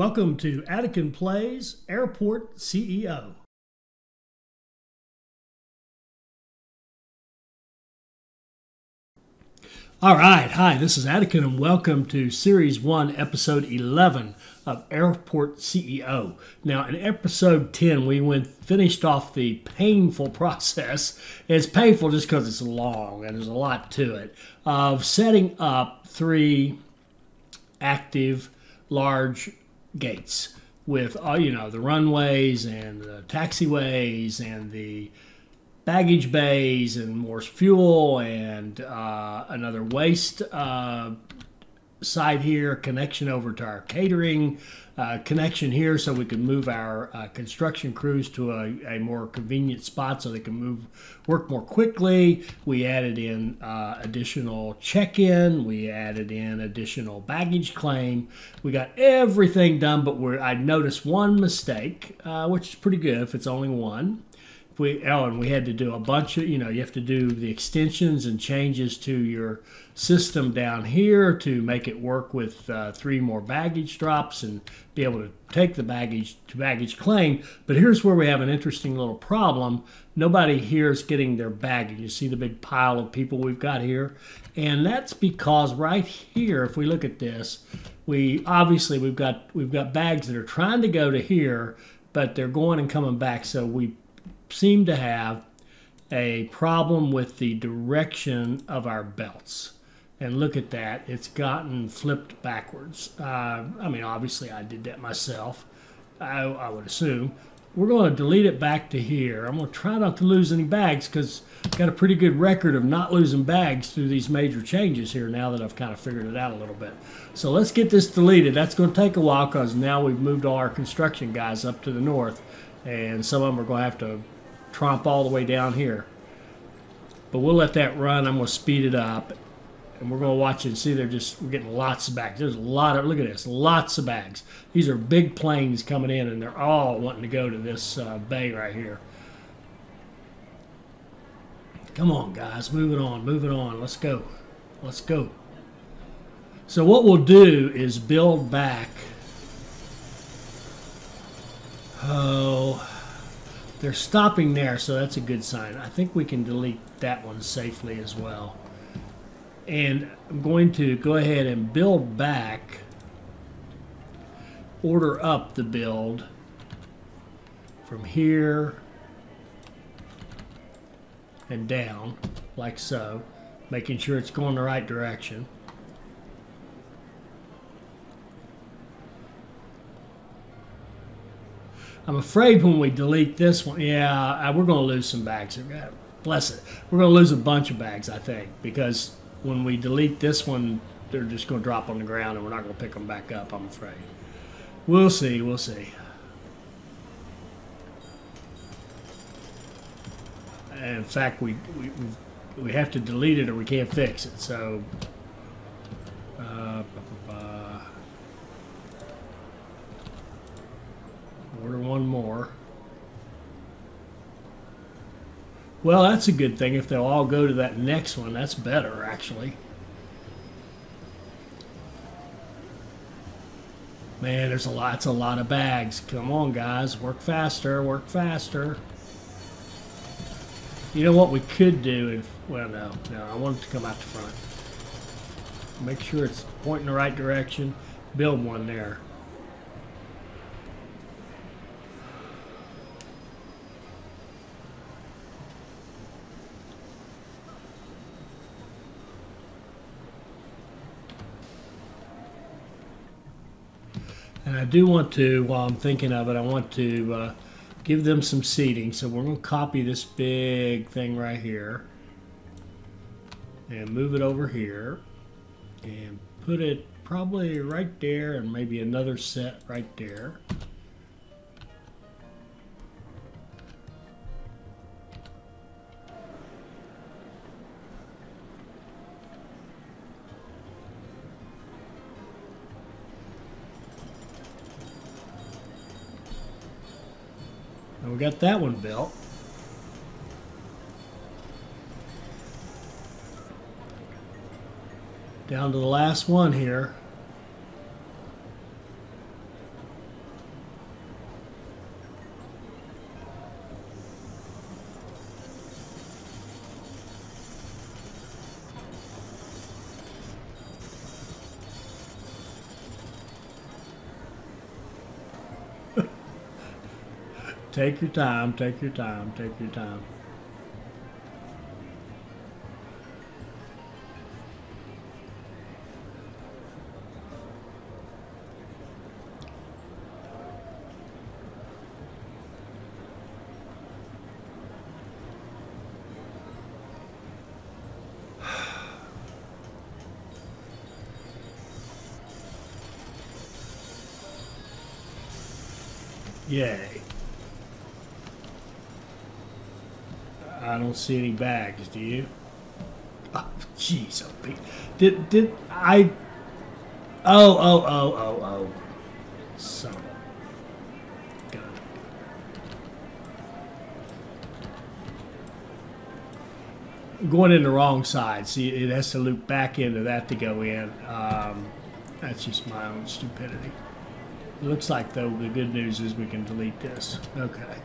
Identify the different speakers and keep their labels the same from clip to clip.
Speaker 1: Welcome to Adekyn Plays Airport CEO. All right, hi, this is Adekyn, and welcome to Series 1, Episode 11 of Airport CEO. Now, in Episode 10, we went finished off the painful process. It's painful just because it's long and there's a lot to it of setting up three active large gates with uh, you know the runways and the taxiways and the baggage bays and more fuel and uh, another waste uh, side here, connection over to our catering, uh, connection here so we can move our uh, construction crews to a, a, more convenient spot so they can move work more quickly. We added in uh, additional check-in. We added in additional baggage claim. We got everything done, but we're, I noticed one mistake, uh, which is pretty good if it's only one we oh, we had to do a bunch of you know you have to do the extensions and changes to your system down here to make it work with uh, three more baggage drops and be able to take the baggage to baggage claim. But here's where we have an interesting little problem. Nobody here is getting their baggage. You see the big pile of people we've got here, and that's because right here, if we look at this, we obviously we've got we've got bags that are trying to go to here, but they're going and coming back. So we seem to have a problem with the direction of our belts. And look at that, it's gotten flipped backwards. Uh, I mean, obviously, I did that myself, I, I would assume. We're going to delete it back to here. I'm going to try not to lose any bags because I've got a pretty good record of not losing bags through these major changes here now that I've kind of figured it out a little bit. So let's get this deleted. That's going to take a while because now we've moved all our construction guys up to the north and some of them are going to have to tromp all the way down here. But we'll let that run. I'm going to speed it up. And we're going to watch and see they're just we're getting lots of bags. There's a lot of, look at this, lots of bags. These are big planes coming in and they're all wanting to go to this uh, bay right here. Come on, guys, move it on, move it on. Let's go. Let's go. So what we'll do is build back. Oh, they're stopping there, so that's a good sign. I think we can delete that one safely as well. And I'm going to go ahead and build back, order up the build from here and down, like so, making sure it's going the right direction. I'm afraid when we delete this one, yeah, uh, we're going to lose some bags. Bless it. We're going to lose a bunch of bags, I think, because when we delete this one, they're just going to drop on the ground and we're not going to pick them back up, I'm afraid. We'll see. We'll see. In fact, we, we, we have to delete it or we can't fix it. So Order one more. Well, that's a good thing. If they'll all go to that next one, that's better, actually. Man, there's a lot, it's a lot of bags. Come on, guys. Work faster, work faster. You know what we could do if, well, no, no, I want it to come out the front. Make sure it's pointing the right direction. Build one there. And I do want to, while I'm thinking of it, I want to uh, give them some seating. So we're going to copy this big thing right here and move it over here and put it probably right there and maybe another set right there. Got that one built. Down to the last one here. Take your time, take your time, take your time. Yay. I don't see any bags, do you? Oh, jeez, oh, Pete. Did, did I... Oh, oh, oh, oh, oh. Son gun. Going in the wrong side. See, it has to loop back into that to go in. Um, that's just my own stupidity. Looks like, though, the good news is we can delete this. Okay.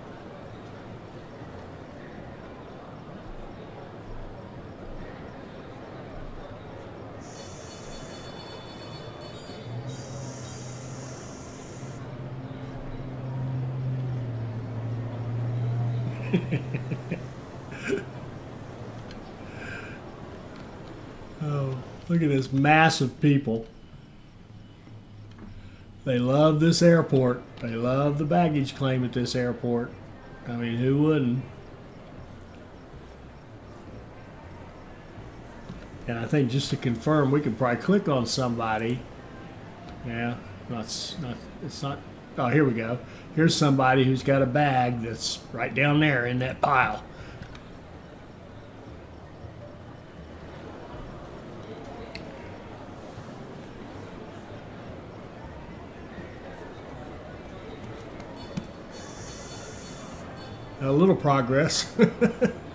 Speaker 1: oh, look at this mass of people. They love this airport. They love the baggage claim at this airport. I mean, who wouldn't? And I think just to confirm, we could probably click on somebody. Yeah, not, not, it's not. Oh, here we go. Here's somebody who's got a bag that's right down there in that pile. a little progress.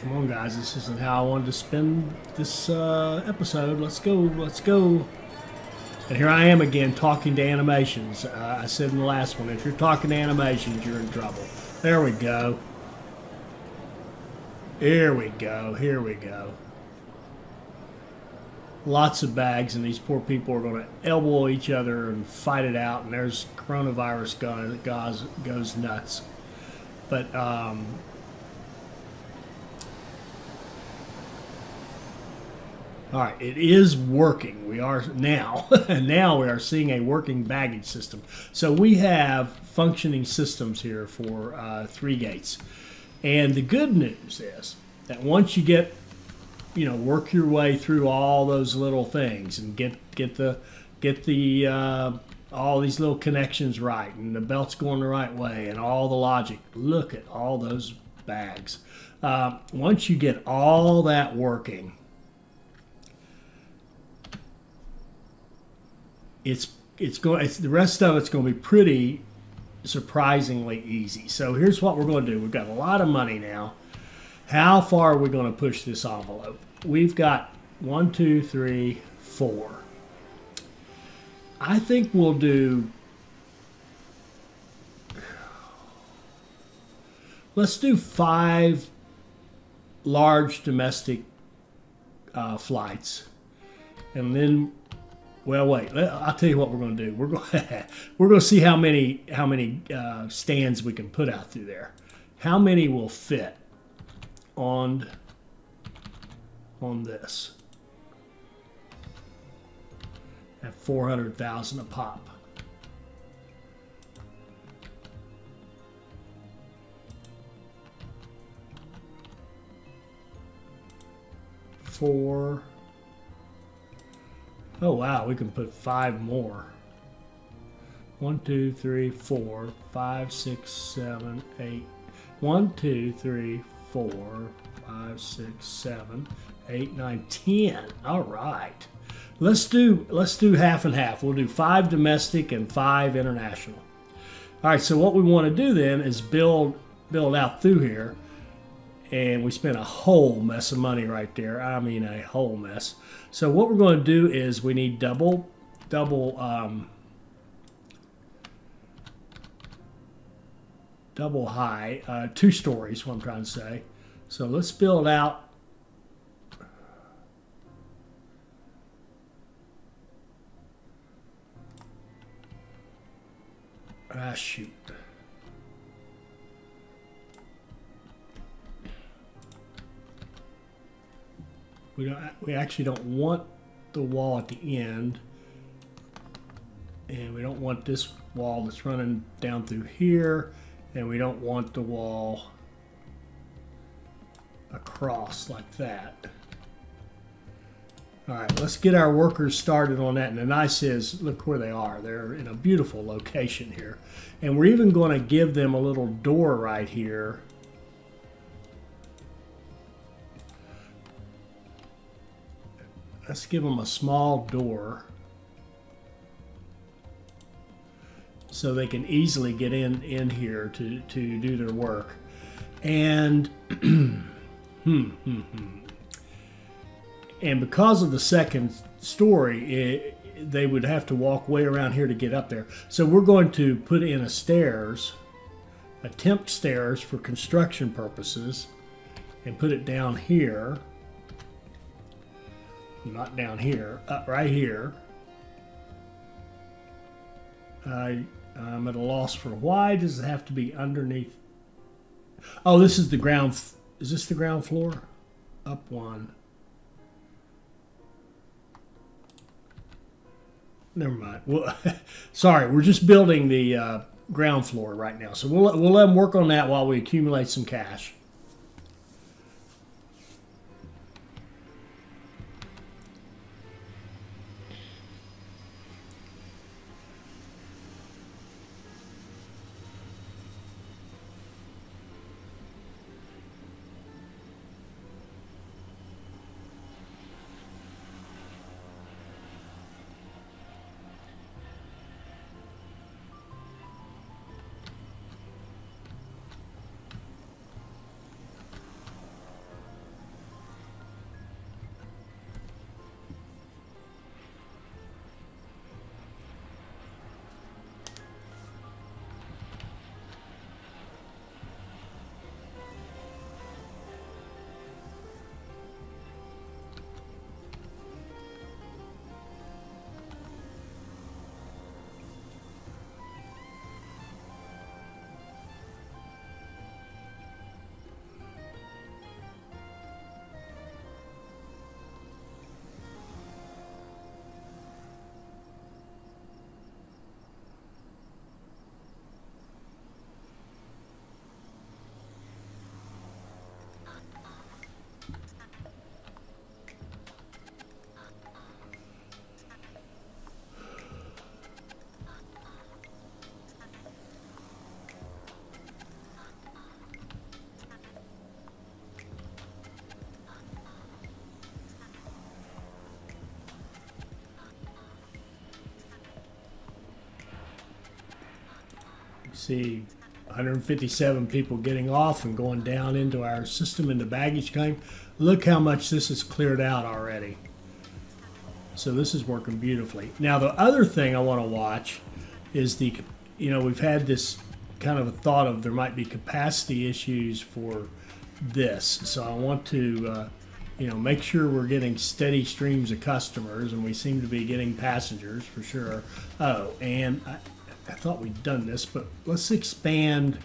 Speaker 1: Come on, guys. This isn't how I wanted to spend this uh, episode. Let's go. Let's go. And here I am again talking to animations. Uh, I said in the last one, if you're talking to animations, you're in trouble. There we go. Here we go. Here we go. Lots of bags, and these poor people are going to elbow each other and fight it out. And there's coronavirus going, goes goes nuts. But um, All right, it is working. We are now, and now we are seeing a working baggage system. So we have functioning systems here for uh, three gates. And the good news is that once you get, you know, work your way through all those little things and get get the get the uh, all these little connections right and the belt's going the right way and all the logic. Look at all those bags. Uh, once you get all that working it's it's going it's, the rest of it's going to be pretty surprisingly easy. So here's what we're going to do. We've got a lot of money now. How far are we going to push this envelope? We've got one, two, three, four. I think we'll do. Let's do five large domestic uh, flights, and then well, wait. I'll tell you what we're going to do. We're going we're going to see how many how many uh, stands we can put out through there. How many will fit on on this at four hundred thousand a pop? Four. Oh wow, we can put five more. One, two, three, four, five, six, seven, eight. One, two, three, four, five, six, seven, eight, nine, ten. All right. Let's do let's do half and half. We'll do five domestic and five international. All right. So what we want to do then is build build out through here, and we spent a whole mess of money right there. I mean, a whole mess. So what we're going to do is we need double, double, um, double high, uh, two stories. What I'm trying to say. So let's build out. Ah, shoot. We don't. We actually don't want the wall at the end, and we don't want this wall that's running down through here, and we don't want the wall across like that. All right, let's get our workers started on that. And the nice is, look where they are. They're in a beautiful location here. And we're even going to give them a little door right here let's give them a small door so they can easily get in in here to to do their work. And hmm, hmm, hmm. and because of the second story it, they would have to walk way around here to get up there. So we're going to put in a stairs attempt stairs for construction purposes and put it down here not down here, up right here. I, I'm at a loss for why does it have to be underneath? Oh, this is the ground. Is this the ground floor? Up one. Never mind. Well, sorry, we're just building the uh, ground floor right now. So we'll, we'll let them work on that while we accumulate some cash. See 157 people getting off and going down into our system in the baggage claim. Look how much this is cleared out already. So this is working beautifully. Now the other thing I want to watch is the, you know, we've had this kind of a thought of there might be capacity issues for this. So I want to, uh, you know, make sure we're getting steady streams of customers, and we seem to be getting passengers for sure. Oh, and I thought we'd done this, but let's expand.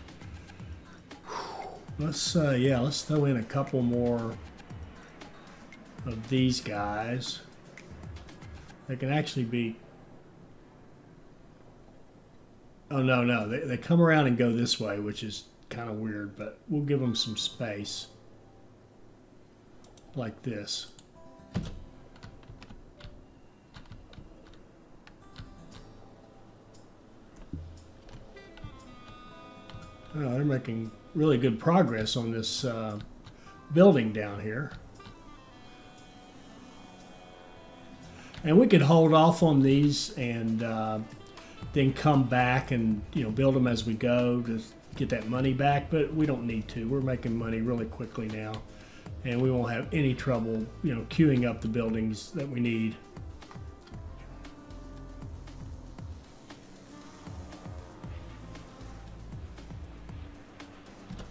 Speaker 1: Let's, uh, yeah, let's throw in a couple more of these guys. They can actually be... Oh, no, no. They, they come around and go this way, which is kind of weird, but we'll give them some space. Like this. They're making really good progress on this uh, building down here. And we could hold off on these and uh, then come back and you know build them as we go to get that money back, but we don't need to. We're making money really quickly now, and we won't have any trouble, you know, queuing up the buildings that we need.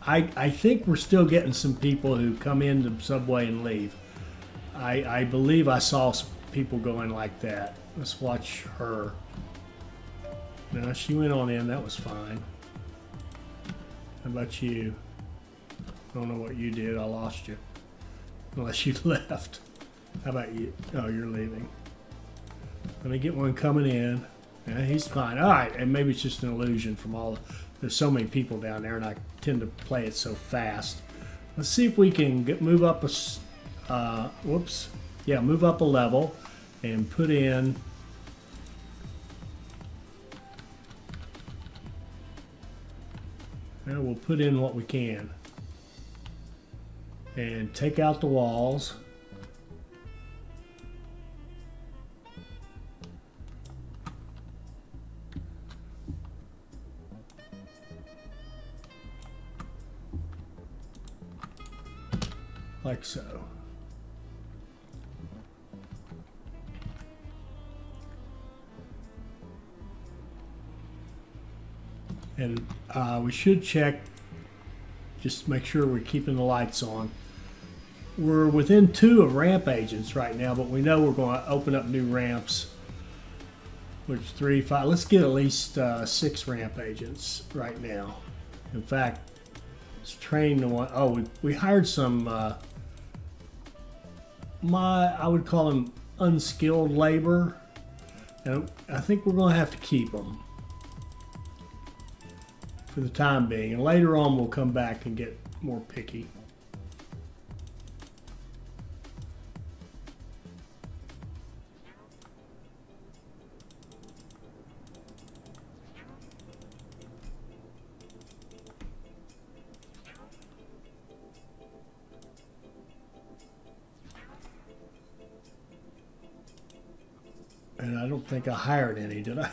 Speaker 1: I, I think we're still getting some people who come into the Subway and leave. I, I believe I saw people going like that. Let's watch her. No, she went on in. That was fine. How about you? I don't know what you did. I lost you. Unless you left. How about you? Oh, you're leaving. Let me get one coming in. Yeah, he's fine. All right, and maybe it's just an illusion from all. There's so many people down there, and I tend to play it so fast. Let's see if we can get, move up a. Uh, whoops. Yeah, move up a level, and put in. And we'll put in what we can. And take out the walls. So. And uh, we should check, just make sure we're keeping the lights on. We're within two of ramp agents right now, but we know we're going to open up new ramps. Which three, five, let's get at least uh, six ramp agents right now. In fact, let's train the one. Oh, we, we hired some uh, my I would call them unskilled labor. And I think we're going to have to keep them for the time being. And later on, we'll come back and get more picky. And I don't think I hired any, did I?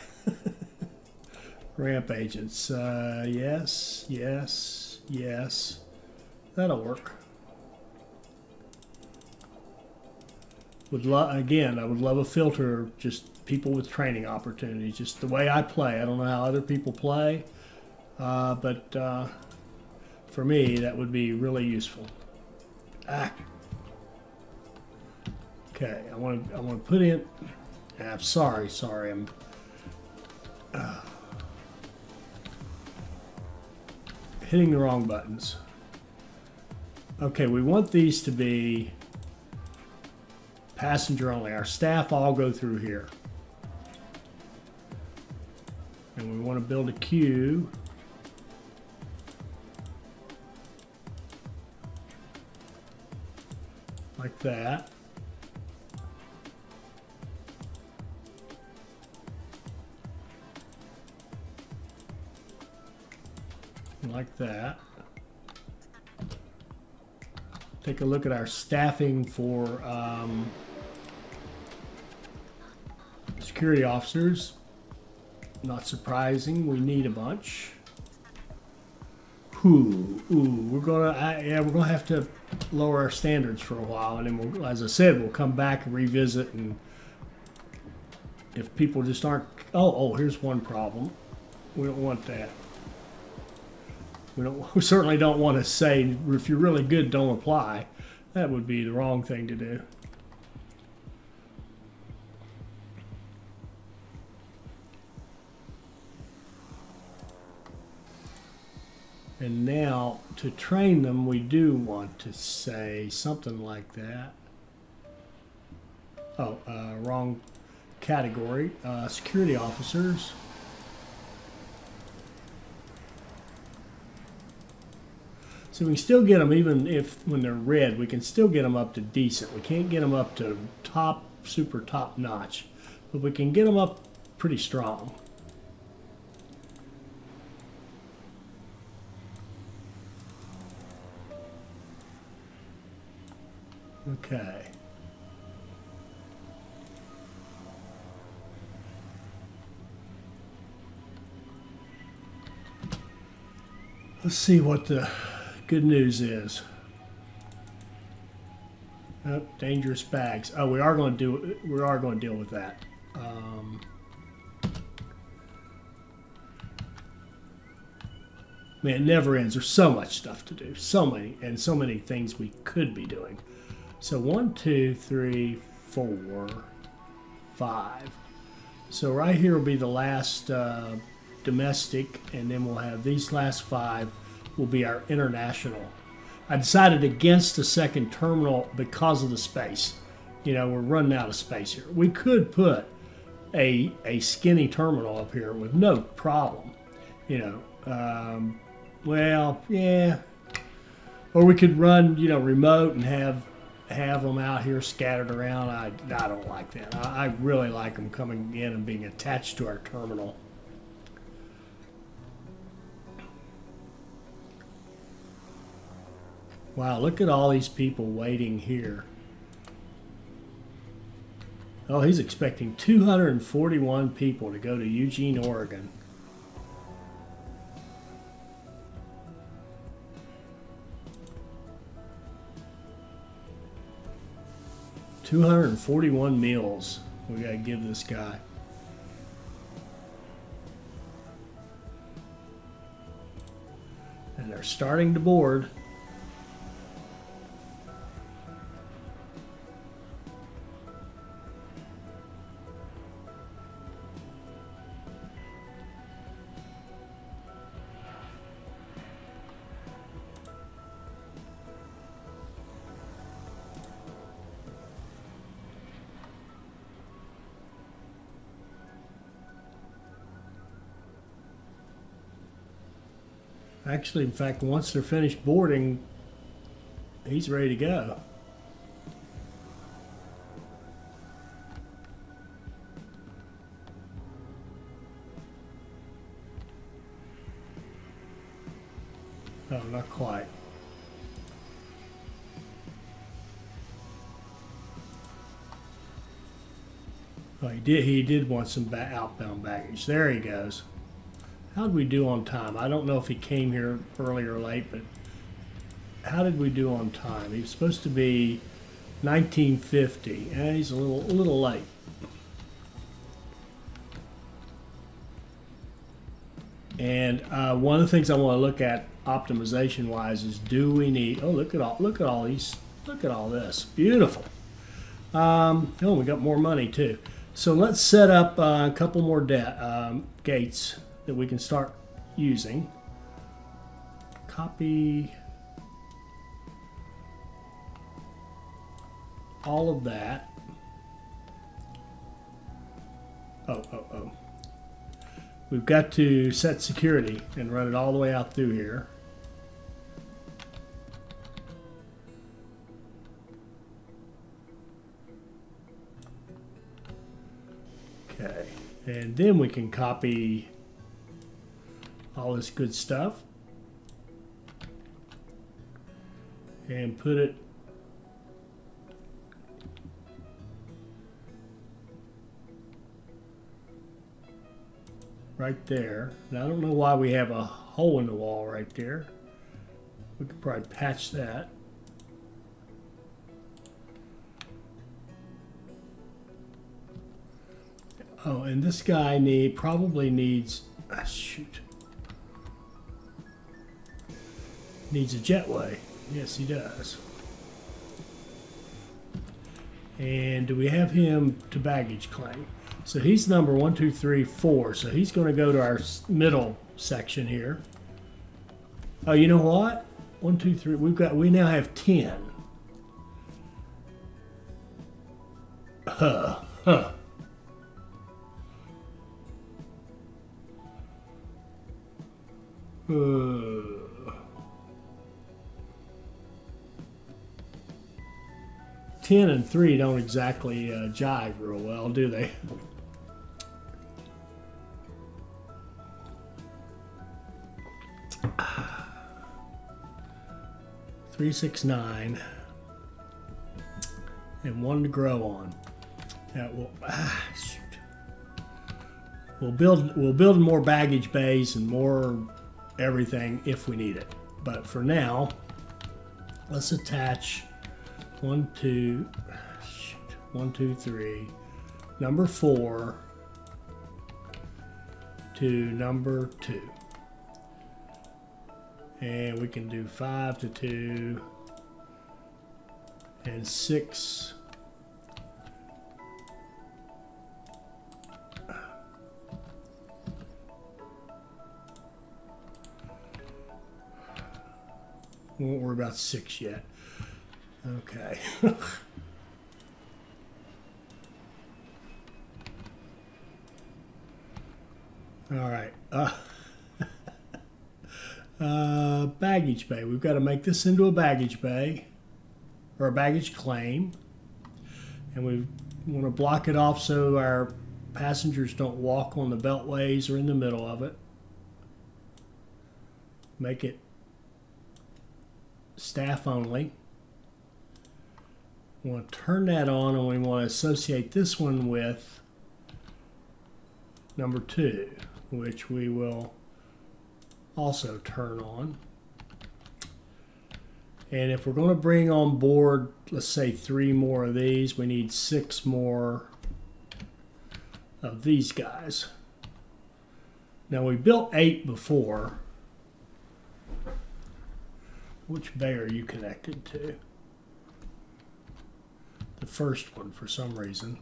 Speaker 1: Ramp agents. Uh, yes, yes, yes. That'll work. Would love again. I would love a filter. Just people with training opportunities. Just the way I play. I don't know how other people play, uh, but uh, for me, that would be really useful. Ah. Okay, I want to. I want to put in. I'm sorry, sorry. I'm. Uh, hitting the wrong buttons. Okay, we want these to be passenger only. Our staff all go through here. And we want to build a queue. Like that. Like that. Take a look at our staffing for um, security officers. Not surprising, we need a bunch. Ooh, ooh, we're gonna, yeah, we're gonna have to lower our standards for a while, and then, we'll, as I said, we'll come back and revisit. And if people just aren't, oh, oh, here's one problem. We don't want that. We, don't, we certainly don't want to say, if you're really good, don't apply. That would be the wrong thing to do. And now, to train them, we do want to say something like that. Oh, uh, wrong category. Uh, security officers. So we can still get them even if when they're red, we can still get them up to decent. We can't get them up to top, super top notch, but we can get them up pretty strong. Okay. Let's see what the good news is. Oh, dangerous bags. Oh, we are going to do. We are going to deal with that. Um, man, it never ends. There's so much stuff to do. So many and so many things we could be doing. So one, two, three, four, five. So right here will be the last uh, domestic, and then we'll have these last five will be our international. I decided against the second terminal because of the space. You know, we're running out of space here. We could put a a skinny terminal up here with no problem. You know, um, well, yeah. Or we could run, you know, remote and have have them out here scattered around. I, I don't like that. I, I really like them coming in and being attached to our terminal. Wow, look at all these people waiting here. Oh, he's expecting 241 people to go to Eugene, Oregon. Two hundred and forty-one meals we gotta give this guy. And they're starting to board. Actually, in fact, once they're finished boarding, he's ready to go. Oh, not quite. Oh, he did. He did want some outbound baggage. There he goes. How did we do on time? I don't know if he came here early or late, but how did we do on time? He was supposed to be 1950, and he's a little a little late. And uh, one of the things I want to look at optimization wise is do we need? Oh, look at all look at all these look at all this beautiful. Um, oh, we got more money too. So let's set up uh, a couple more um, gates that we can start using. Copy all of that. Oh, oh, oh. We've got to set security and run it all the way out through here. Okay, and then we can copy all this good stuff and put it right there. Now I don't know why we have a hole in the wall right there. We could probably patch that. Oh, and this guy need probably needs ah, shoot. Needs a jetway. Yes, he does. And do we have him to baggage claim? So he's number one, two, three, four. So he's going to go to our middle section here. Oh, you know what? One, two, three. We've got. We now have ten. Huh. Huh. Uh. 10 and 3 don't exactly uh, jive real well, do they? Three, six, nine, and one to grow on. Yeah, well, ah, shoot. We'll build. We'll build more baggage bays and more everything if we need it. But for now, let's attach one, two, shoot, one, two, three, number four to number two. And we can do five to two and six We won't worry about six yet. Okay. All right. Uh, uh, baggage bay. We've got to make this into a baggage bay or a baggage claim. And we want to block it off so our passengers don't walk on the beltways or in the middle of it. Make it staff only. We want to turn that on and we want to associate this one with number two, which we will also turn on. And if we're going to bring on board, let's say three more of these, we need six more of these guys. Now we built eight before. Which bay are you connected to? The first one for some reason.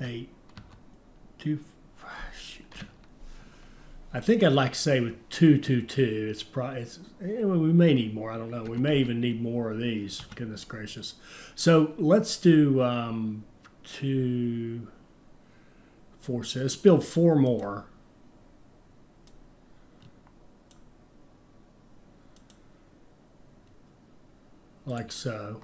Speaker 1: Eight, two, shoot. I think I'd like to say with two, two, two. It's probably it's, eh, we may need more. I don't know. We may even need more of these. Goodness gracious. So let's do um, two, four. Let's build four more. like so.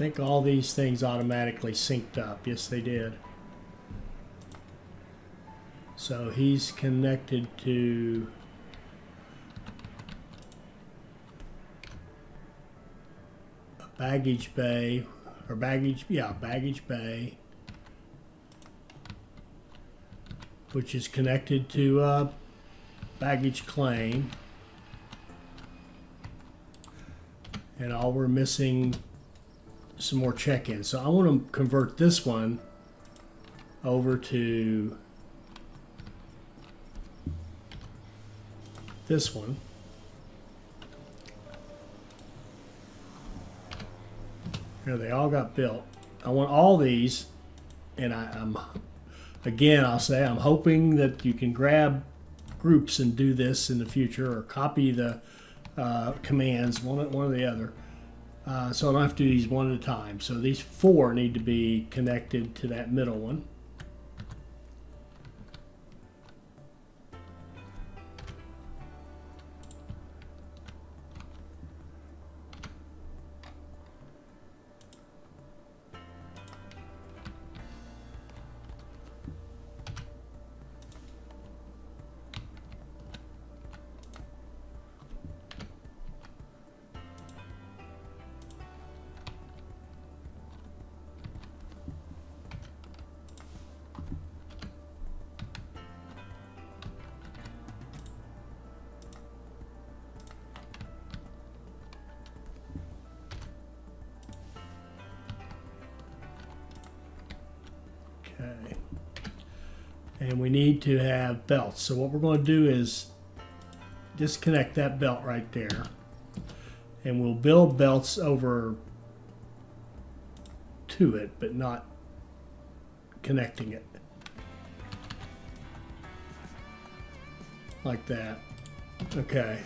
Speaker 1: Think all these things automatically synced up. Yes, they did. So he's connected to a baggage bay or baggage, yeah, baggage bay, which is connected to a baggage claim. And all we're missing some more check-ins. So I want to convert this one over to this one. Here they all got built. I want all these, and I, am again I'll say I'm hoping that you can grab groups and do this in the future, or copy the uh, commands one one or the other. Uh, so I don't have to do these one at a time. So these four need to be connected to that middle one. And we need to have belts. So what we're going to do is disconnect that belt right there. And we'll build belts over to it but not connecting it. Like that. Okay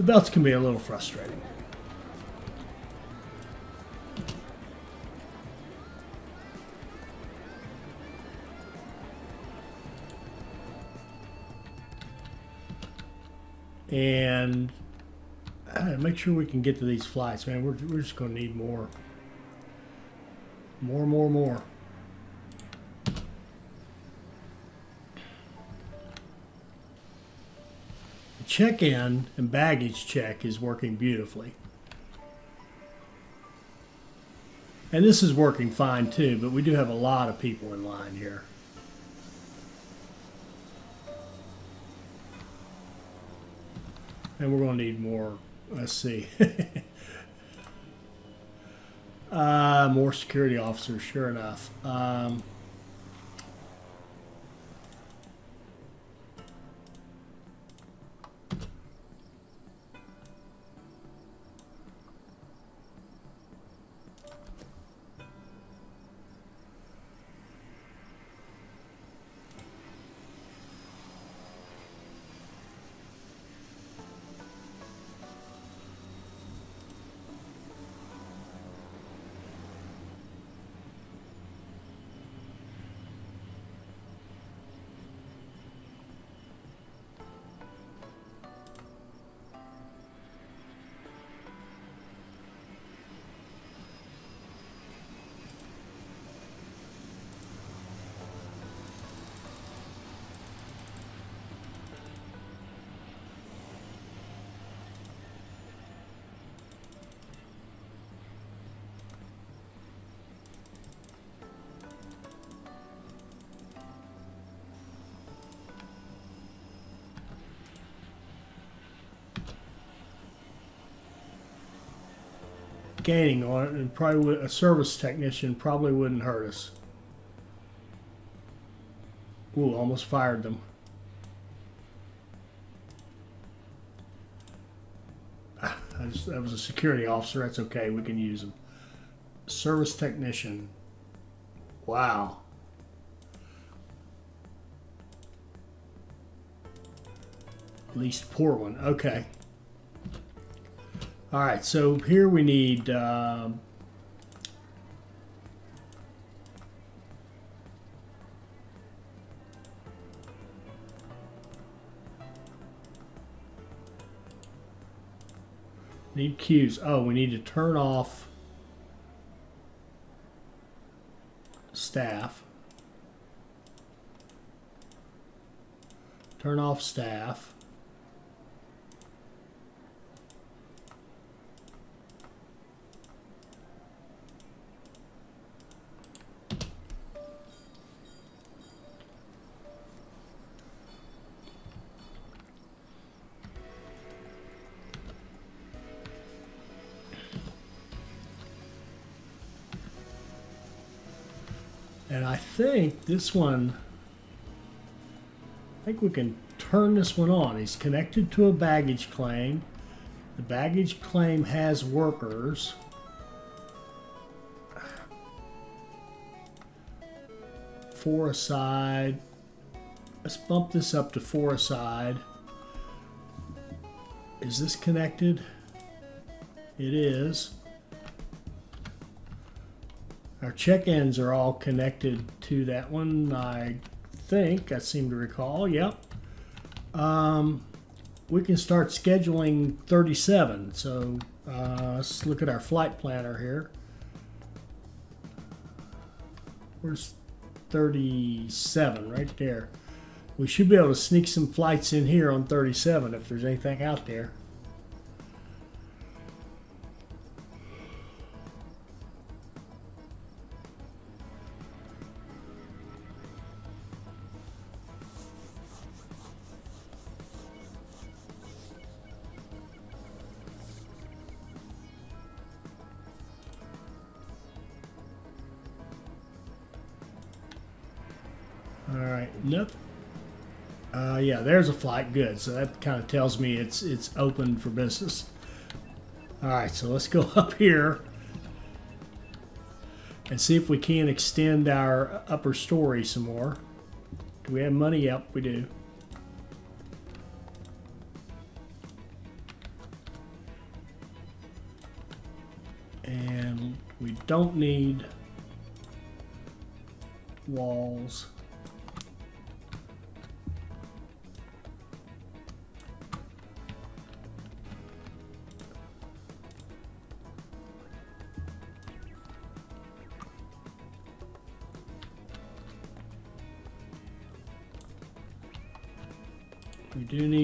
Speaker 1: The belts can be a little frustrating. And uh, make sure we can get to these flights, man. We're, we're just going to need more. More, more, more. Check-in and baggage check is working beautifully. And this is working fine too, but we do have a lot of people in line here. And we're going to need more. Let's see. uh, more security officers, sure enough. Um, gaining on it, and probably would, a service technician probably wouldn't hurt us. Ooh, almost fired them. Ah, just, that was a security officer. That's okay. We can use them. Service technician. Wow. Least poor one. Okay. All right, so here we need um, need queues. Oh, we need to turn off staff. Turn off staff. Think this one, I think we can turn this one on. He's connected to a baggage claim. The baggage claim has workers. Four aside. Let's bump this up to four aside. Is this connected? It is. Our check-ins are all connected to that one, I think. I seem to recall. Yep. Um, we can start scheduling 37. So uh, let's look at our flight planner here. Where's 37? Right there. We should be able to sneak some flights in here on 37 if there's anything out there. Nope. Uh, yeah, there's a flight. Good. So that kind of tells me it's it's open for business. All right, so let's go up here. and see if we can extend our upper story some more. Do we have money? Yep, we do. And we don't need walls.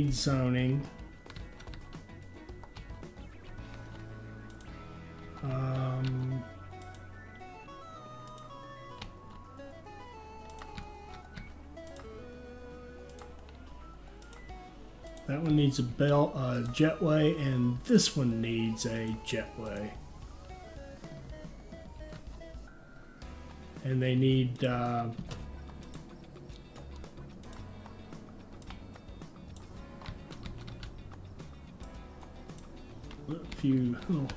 Speaker 1: Need zoning. Um, that one needs a bell, uh, jetway, and this one needs a jetway. And they need uh, few little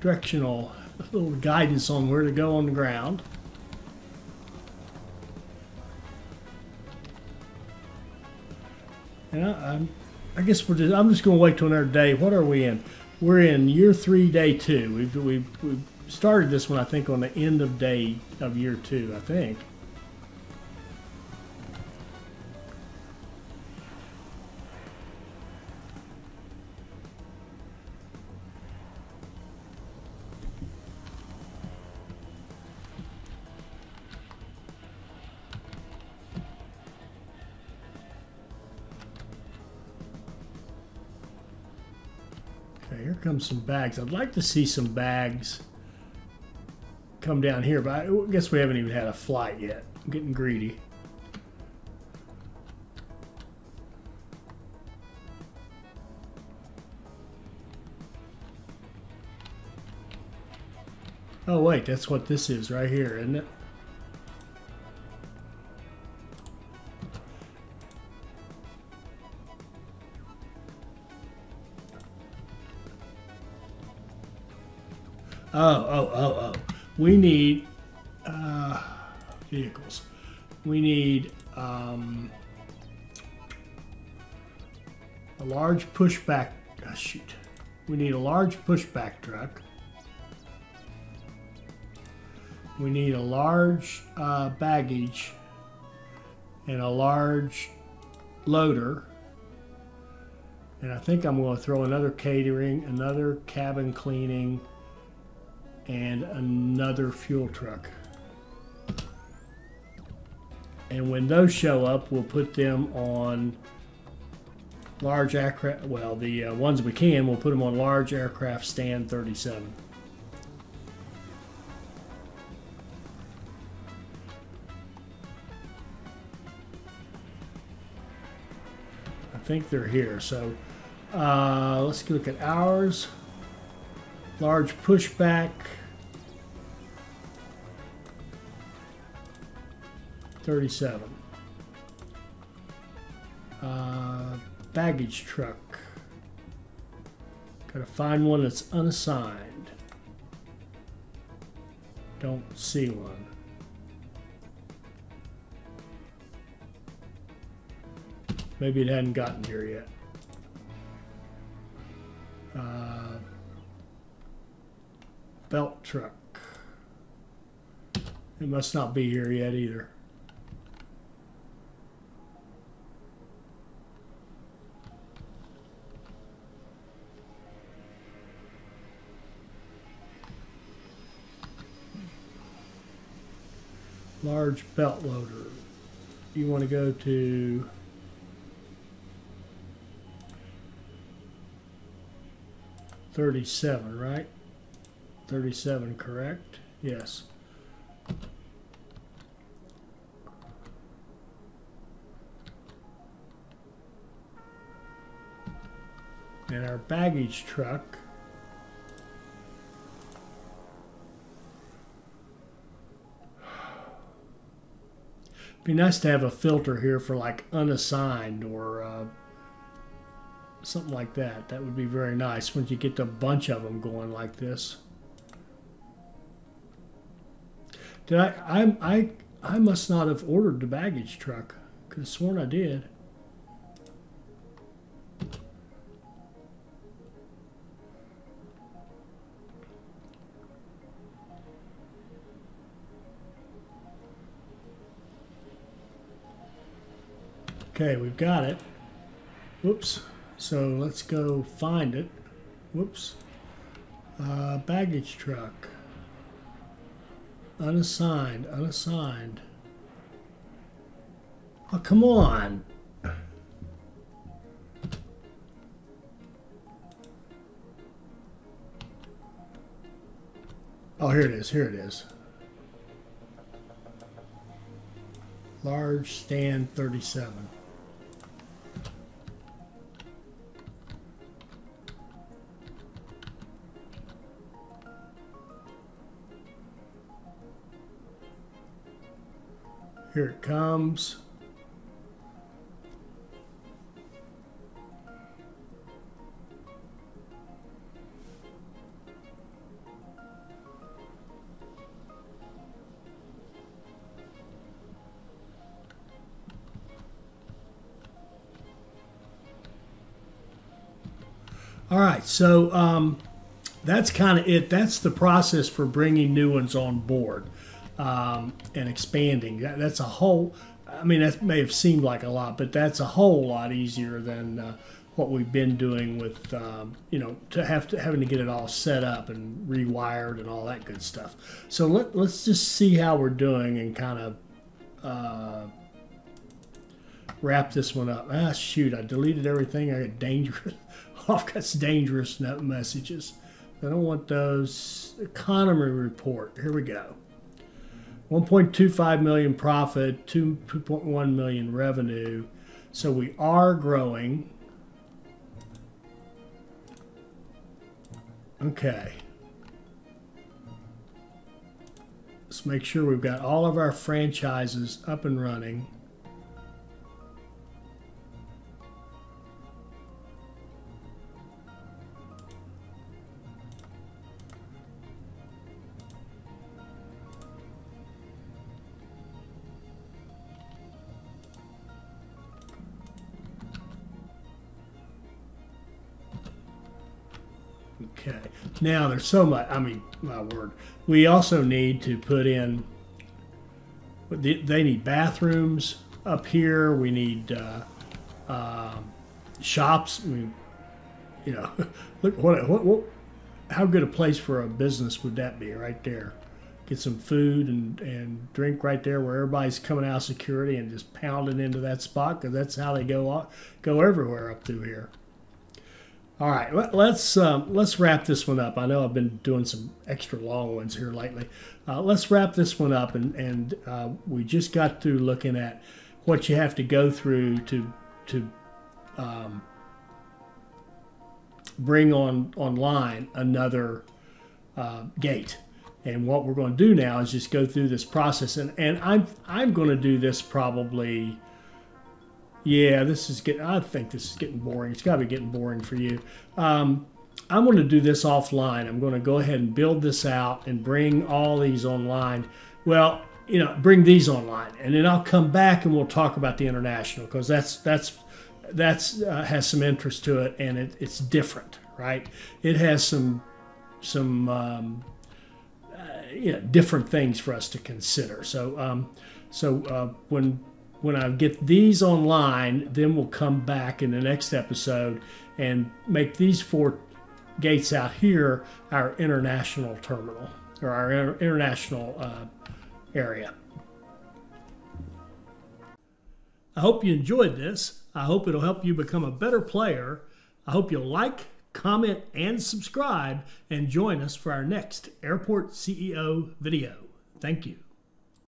Speaker 1: directional little guidance on where to go on the ground. And I, I'm, I guess we're just, I'm just going to wait till another day. What are we in? We're in year three, day two. We've, we've, we've started this one, I think, on the end of day of year two, I think. Comes some bags. I'd like to see some bags come down here, but I guess we haven't even had a flight yet. I'm getting greedy. Oh wait, that's what this is right here, isn't it? We need uh, vehicles. We need um, a large pushback. Oh, shoot. We need a large pushback truck. We need a large uh, baggage and a large loader. And I think I'm going to throw another catering, another cabin cleaning, and another fuel truck. And when those show up, we'll put them on large aircraft. Well, the uh, ones we can, we'll put them on large aircraft stand 37. I think they're here. So uh, let's look at ours. Large pushback. 37. Uh, baggage truck. Gotta find one that's unassigned. Don't see one. Maybe it hadn't gotten here yet. Belt truck. It must not be here yet either. large belt loader. You want to go to thirty-seven, right? Thirty-seven, correct? Yes. And our baggage truck be nice to have a filter here for like unassigned or uh, something like that. That would be very nice once you get a bunch of them going like this. Did I? I I I must not have ordered the baggage truck. Could have sworn I did. Okay, we've got it. Whoops. So let's go find it. Whoops. Uh, baggage truck. Unassigned, unassigned. Oh, come on. Oh, here it is. Here it is. Large stand 37. Here it comes. All right, so um, that's kind of it. That's the process for bringing new ones on board um, and expanding. That, that's a whole. I mean, that may have seemed like a lot, but that's a whole lot easier than uh, what we've been doing with um, you know to have to having to get it all set up and rewired and all that good stuff. So let, let's just see how we're doing and kind of. Uh, wrap this one up. Ah, shoot, I deleted everything. I got dangerous. I've got dangerous messages. I don't want those. Economy report. Here we go. 1.25 million profit, 2.1 million revenue. So we are growing. Okay. Let's make sure we've got all of our franchises up and running. Now there's so much. I mean, my word. We also need to put in. They need bathrooms up here. We need uh, uh, shops. I mean, you know, look what, what what how good a place for a business would that be right there? Get some food and, and drink right there where everybody's coming out of security and just pounding into that spot because that's how they go go everywhere up through here. All right, let, us um, let's wrap this one up. I know I've been doing some extra long ones here lately. Uh, let's wrap this one up, and and uh, we just got through looking at what you have to go through to to um, bring on online another uh, gate. And what we're going to do now is just go through this process, and and I'm I'm going to do this probably yeah, this is getting. I think this is getting boring. It's got to be getting boring for you. Um, I'm going to do this offline. I'm going to go ahead and build this out and bring all these online. Well, you know, bring these online, and then I'll come back and we'll talk about the international because that's that's that's uh, has some interest to it, and it, it's different, right? It has some some um, uh, you know, different things for us to consider. So um, so uh, when when I get these online, then we'll come back in the next episode and make these four gates out here our international terminal or our international uh, area. I hope you enjoyed this. I hope it'll help you become a better player. I hope you'll like, comment, and subscribe and join us for our next Airport CEO video. Thank you.